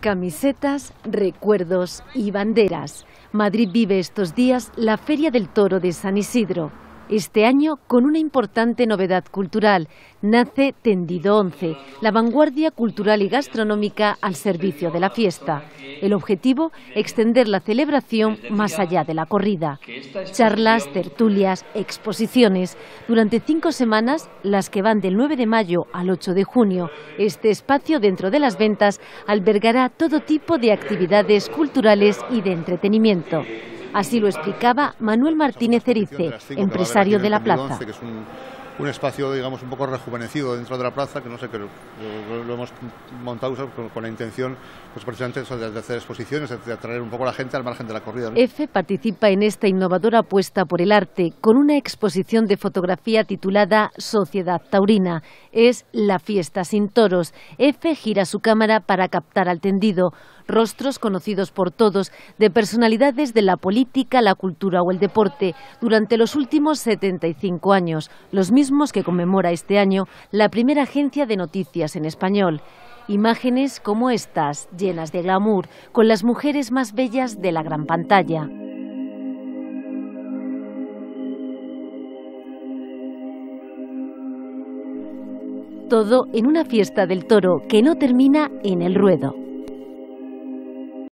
Camisetas, recuerdos y banderas. Madrid vive estos días la Feria del Toro de San Isidro. Este año con una importante novedad cultural. Nace Tendido 11, la vanguardia cultural y gastronómica al servicio de la fiesta. El objetivo, extender la celebración más allá de la corrida. Charlas, tertulias, exposiciones. Durante cinco semanas, las que van del 9 de mayo al 8 de junio, este espacio dentro de las ventas albergará todo tipo de actividades culturales y de entretenimiento. Así lo explicaba Manuel Martínez Erice, empresario de la plaza un espacio, digamos, un poco rejuvenecido dentro de la plaza, que no sé, que lo, hemos montado con, la intención, pues precisamente de, hacer exposiciones, de, atraer un poco a la gente al margen de la corrida. EFE participa en esta innovadora apuesta por el arte con una exposición de fotografía titulada Sociedad Taurina. Es la fiesta sin toros. EFE gira su cámara para captar al tendido rostros conocidos por todos de personalidades de la política, la cultura o el deporte durante los últimos 75 años, los que conmemora este año la primera agencia de noticias en español. Imágenes como estas, llenas de glamour, con las mujeres más bellas de la gran pantalla. Todo en una fiesta del toro que no termina en el ruedo.